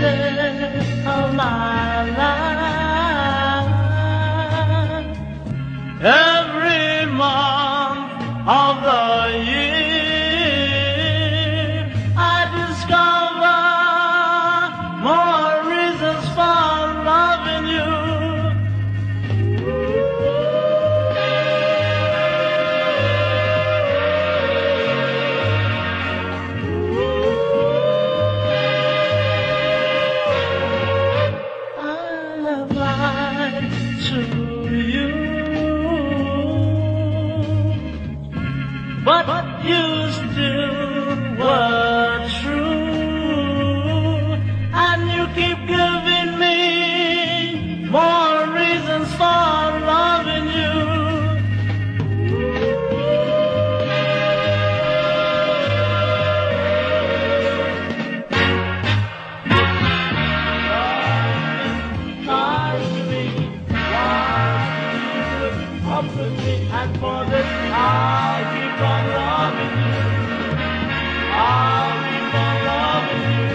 pieces of my to you, but you still were true, and you keep giving. and for this I'll keep on loving you. I'll keep on loving you.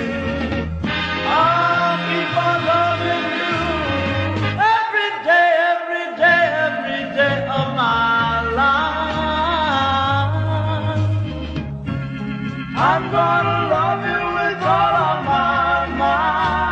I'll keep on loving you. Every day, every day, every day of my life. I'm gonna love you with all of my mind.